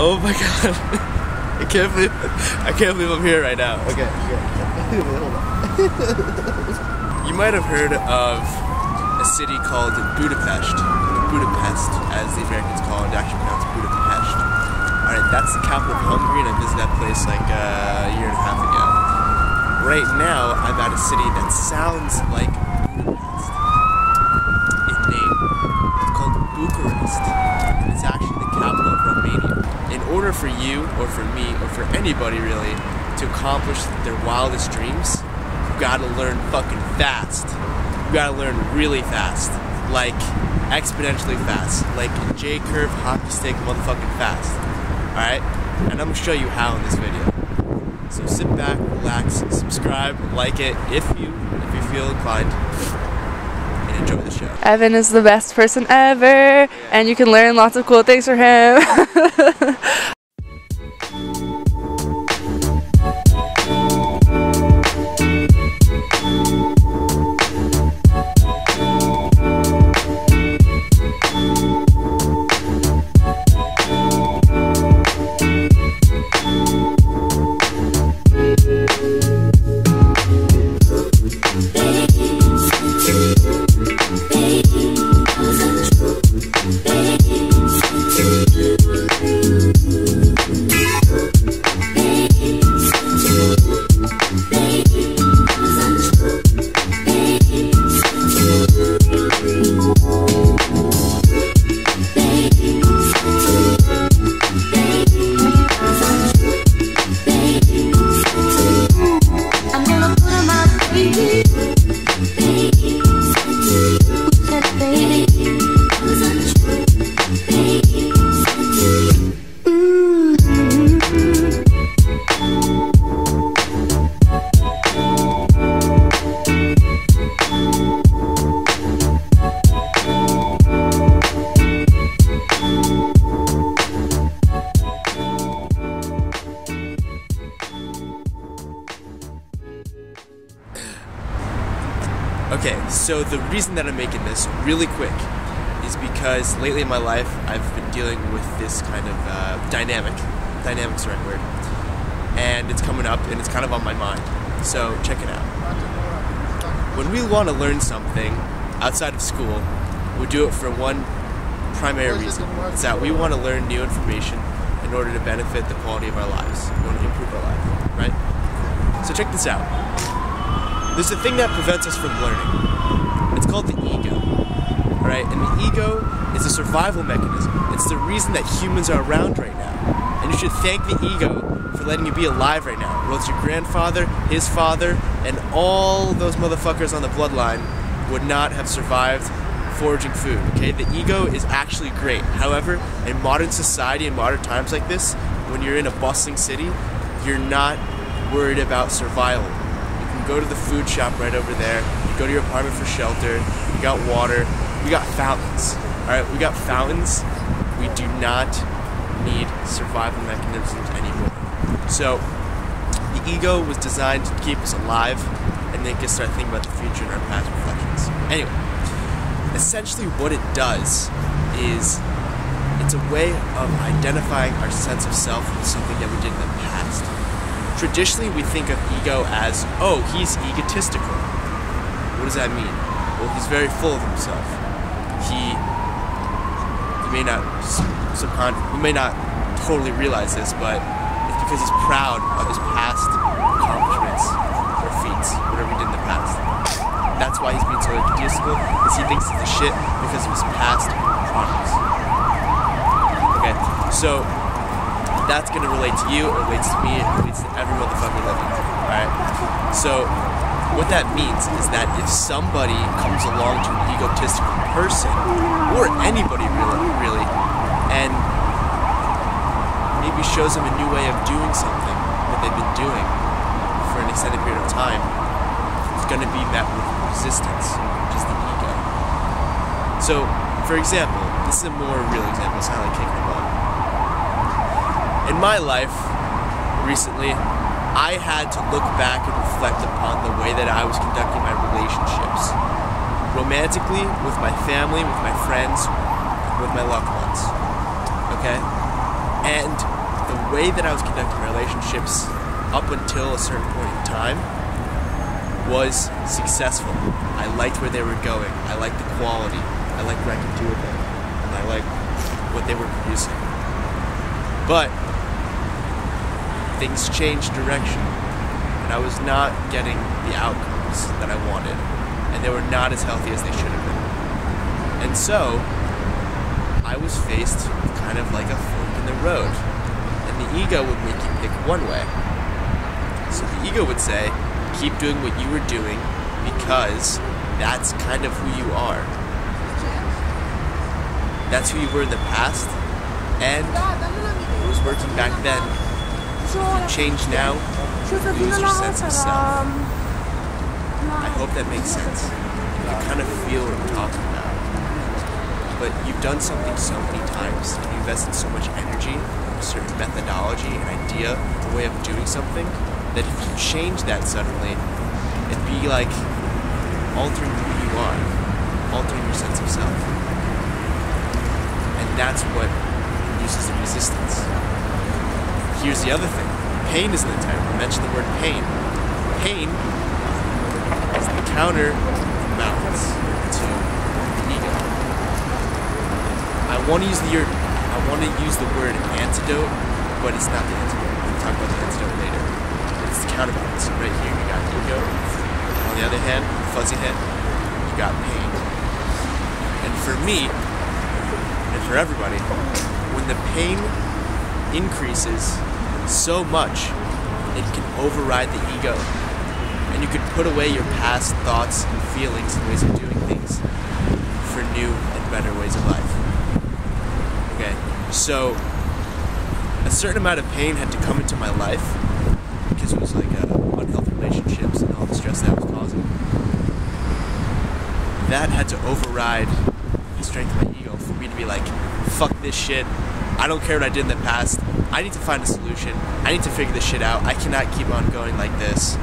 Oh my god. I can't believe I can't believe I'm here right now. Okay, okay. you might have heard of a city called Budapest. Budapest, as the Americans call it, actually pronounced Budapest. Alright, that's the capital of Hungary and I visited that place like uh, a year and a half ago. Right now, I'm at a city that sounds like Budapest in name. It's called Bucharest, and it's actually the capital of Romania. In order for you, or for me, or for anybody really, to accomplish their wildest dreams, you gotta learn fucking fast. You gotta learn really fast. Like, exponentially fast. Like J curve hockey stick motherfucking fast. Alright? And I'm gonna show you how in this video. So sit back, relax, subscribe, like it if you if you feel inclined, enjoy the show. Evan is the best person ever, and you can learn lots of cool things from him. Said Okay, so the reason that I'm making this really quick is because lately in my life I've been dealing with this kind of uh, dynamic. Dynamic's the right word. And it's coming up and it's kind of on my mind. So check it out. When we want to learn something outside of school, we do it for one primary reason. It's that we want to learn new information in order to benefit the quality of our lives. We want to improve our life, right? So check this out. There's a thing that prevents us from learning. It's called the ego. Alright? And the ego is a survival mechanism. It's the reason that humans are around right now. And you should thank the ego for letting you be alive right now. Or else your grandfather, his father, and all those motherfuckers on the bloodline would not have survived foraging food. Okay? The ego is actually great. However, in modern society, in modern times like this, when you're in a bustling city, you're not worried about survival. You go to the food shop right over there. You go to your apartment for shelter. You got water. We got fountains. All right, we got fountains. We do not need survival mechanisms anymore. So, the ego was designed to keep us alive and make us start thinking about the future and our past reflections. Anyway, essentially what it does is it's a way of identifying our sense of self with something that we did in the past. Traditionally, we think of ego as, oh, he's egotistical. What does that mean? Well, he's very full of himself. He, may not you may not totally realize this, but it's because he's proud of his past accomplishments or feats, whatever he did in the past. That's why he's being so egotistical, because he thinks he's the shit because of his past problems. Okay, so that's gonna relate to you, it relates to me, it relates to every motherfucker living. Alright? So what that means is that if somebody comes along to an egotistical person, or anybody really, really, and maybe shows them a new way of doing something that they've been doing for an extended period of time, it's gonna be met with resistance, which is the ego. So, for example, this is a more real example, it's not like kicking. In my life, recently, I had to look back and reflect upon the way that I was conducting my relationships. Romantically, with my family, with my friends, with my loved ones. Okay? And the way that I was conducting my relationships up until a certain point in time was successful. I liked where they were going. I liked the quality. I liked what I could do with them. And I liked what they were producing. But things changed direction. And I was not getting the outcomes that I wanted. And they were not as healthy as they should have been. And so, I was faced with kind of like a fork in the road. And the ego would make you pick one way. So the ego would say, keep doing what you were doing because that's kind of who you are. That's who you were in the past, and it was working back then. If you change now, you lose your sense of self. I hope that makes sense. You kind of feel what I'm talking about. But you've done something so many times, and you invested so much energy, a certain methodology, an idea, a way of doing something, that if you change that suddenly, it'd be like altering who you are, altering your sense of self. And that's what produces the resistance. Here's the other thing pain isn't the type. I mentioned the word pain. Pain is the counterbalance to the ego. I want to use the I want to use the word antidote, but it's not the antidote. We'll talk about the antidote later. It's the counterbalance. Right here you got ego. On the other hand, fuzzy head, you got pain. And for me, and for everybody, when the pain increases so much, it can override the ego. And you can put away your past thoughts and feelings and ways of doing things for new and better ways of life. Okay, so a certain amount of pain had to come into my life because it was like uh, unhealthy relationships and all the stress that was causing. That had to override the strength of my ego for me to be like, fuck this shit. I don't care what I did in the past. I need to find a solution. I need to figure this shit out. I cannot keep on going like this.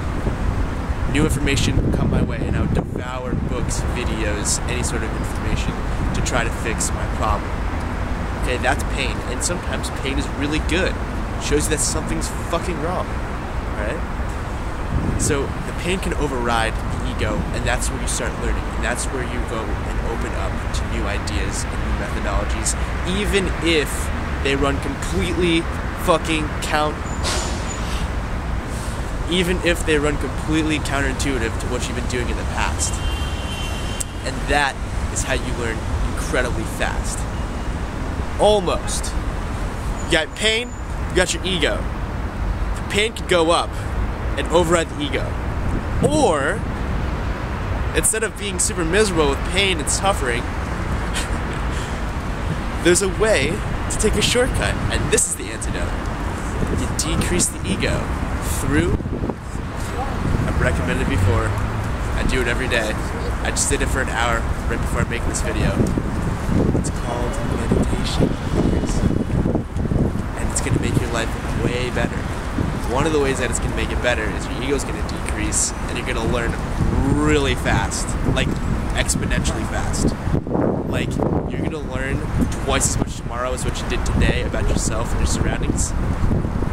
New information come my way, and I would devour books, videos, any sort of information to try to fix my problem. Okay, that's pain, and sometimes pain is really good. It shows you that something's fucking wrong, right? So the pain can override the ego, and that's where you start learning, and that's where you go and open up to new ideas and new methodologies, even if they run completely fucking count. Even if they run completely counterintuitive to what you've been doing in the past. And that is how you learn incredibly fast. Almost. You got pain, you got your ego. The pain could go up and override the ego. Or, instead of being super miserable with pain and suffering, there's a way to take a shortcut, and this is the antidote. You decrease the ego through, I've recommended before, I do it every day. I just did it for an hour right before I'm making this video. It's called meditation. And it's gonna make your life way better. One of the ways that it's gonna make it better is your ego's gonna decrease and you're gonna learn really fast. Like exponentially fast. Like you're gonna learn twice as much tomorrow as what you did today about yourself and your surroundings.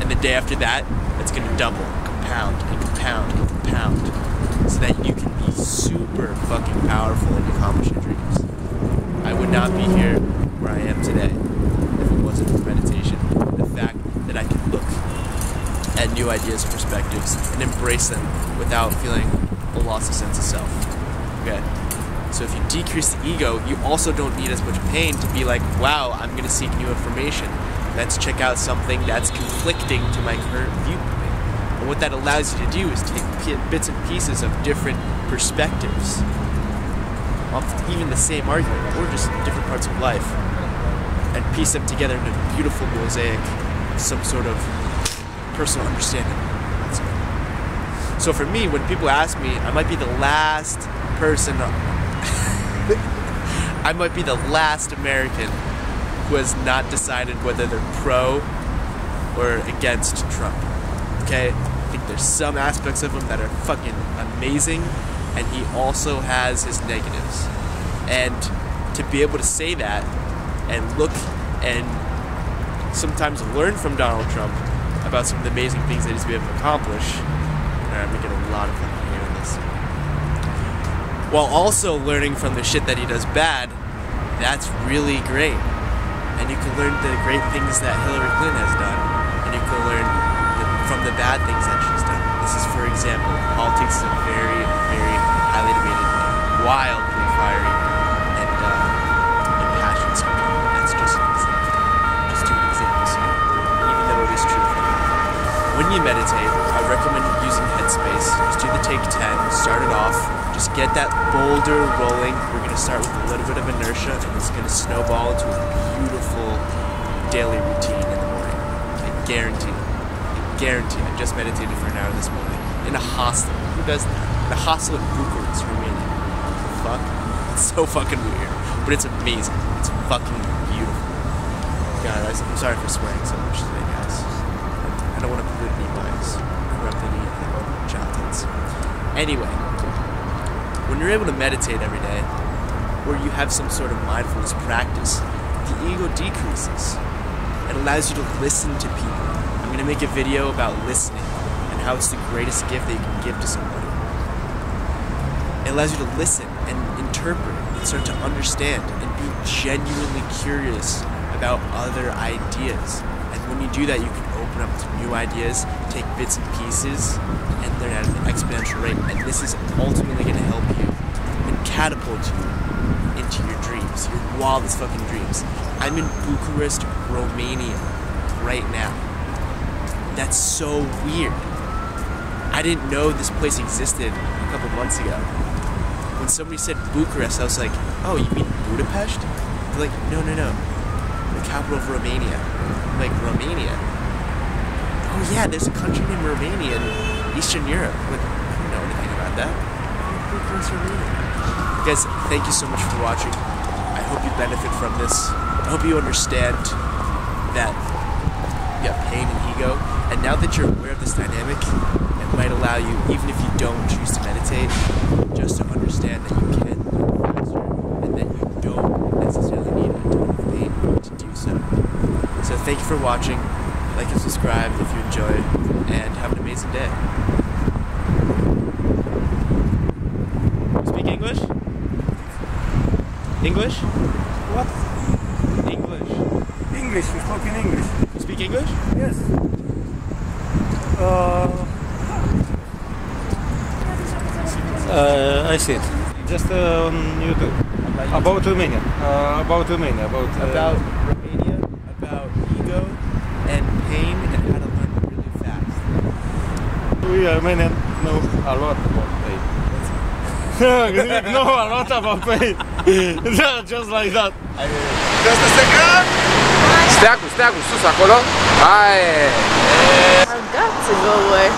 And the day after that, it's gonna double, compound, and compound, and compound. So that you can be super fucking powerful and accomplish your dreams. I would not be here where I am today if it wasn't for meditation. The fact that I can look at new ideas and perspectives and embrace them without feeling a loss of sense of self. Okay? So if you decrease the ego, you also don't need as much pain to be like, wow, I'm going to seek new information. Let's check out something that's conflicting to my current viewpoint. And what that allows you to do is take bits and pieces of different perspectives, of even the same argument, or just different parts of life, and piece them together in a beautiful mosaic some sort of personal understanding. So for me, when people ask me, I might be the last person I might be the last American who has not decided whether they're pro or against Trump. Okay? I think there's some aspects of him that are fucking amazing, and he also has his negatives. And to be able to say that and look and sometimes learn from Donald Trump about some of the amazing things that he's been able to accomplish. Uh, I'm making a lot of this. While also learning from the shit that he does bad, that's really great. And you can learn the great things that Hillary Clinton has done, and you can learn the, from the bad things that she's done. This is, for example, politics is a very, very highly debated, wildly fiery, and, uh, and passionate subject. That's just an example. Just two examples, even though it is true. When you meditate, I recommend take 10, start it off, just get that boulder rolling. We're gonna start with a little bit of inertia, and it's gonna snowball into a beautiful daily routine in the morning. I guarantee it. I guarantee it. I just meditated for an hour this morning in a hostel. Who does that? In a hostel in Bucharest, Romania. Fuck? It's so fucking weird, but it's amazing. It's fucking beautiful. God, I'm sorry for swearing so much today, guys. I don't want to Anyway, when you're able to meditate every day, or you have some sort of mindfulness practice, the ego decreases. It allows you to listen to people. I'm gonna make a video about listening and how it's the greatest gift that you can give to somebody. It allows you to listen and interpret and start to understand and be genuinely curious about other ideas. And when you do that, you can open up new ideas, take bits and pieces, and learn at an exponential rate. And this is ultimately going to help you and catapult you into your dreams, your wildest fucking dreams. I'm in Bucharest, Romania, right now. That's so weird. I didn't know this place existed a couple months ago. When somebody said Bucharest, I was like, oh, you mean Budapest? They're like, no, no, no. The capital of Romania. Like, Romania? Oh, yeah, there's a country named Romania in Eastern Europe. Like, I don't know anything about that. Romania. Guys, thank you so much for watching. I hope you benefit from this. I hope you understand that you have pain and ego. And now that you're aware of this dynamic, it might allow you, even if you don't choose to meditate, just to understand that you can and that you don't necessarily need a ton of pain to do so. So thank you for watching. Like and subscribe if you enjoy, and have an amazing day. Speak English? English? What? English. English, you spoke in English. You speak English? Yes. Uh, uh, I see it. Just uh, on YouTube. About Romania. Uh, about Romania. About, uh, about Romania, about ego and pain, and how to learn really fast. We Romanian know a lot about pain. know a lot about pain. Just like that. Steagul, steagul, sus acolo. Aia e. I've got to go away.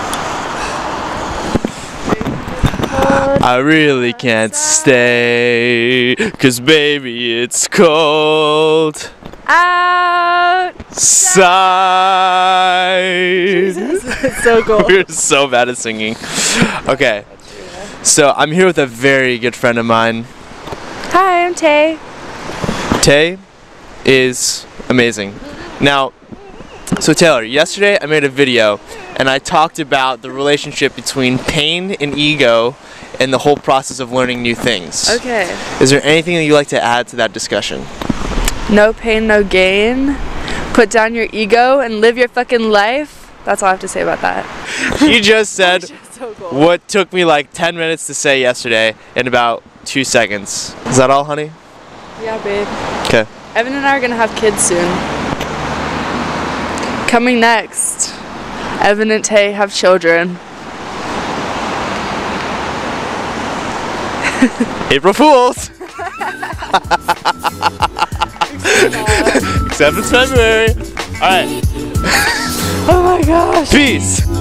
I really can't stay, cause baby it's cold ah. Outside. It's so cool. We're so bad at singing. Okay, so I'm here with a very good friend of mine. Hi, I'm Tay. Tay is amazing. Now, so Taylor, yesterday I made a video and I talked about the relationship between pain and ego and the whole process of learning new things. Okay. Is there anything that you'd like to add to that discussion? No pain, no gain. Put down your ego and live your fucking life. That's all I have to say about that. You just said So cool. what took me like 10 minutes to say yesterday in about two seconds. Is that all, honey? Yeah, babe. Okay. Evan and I are gonna have kids soon. Coming next, Evan and Tay have children. April Fools! Except it's February. Alright, Oh my gosh. peace!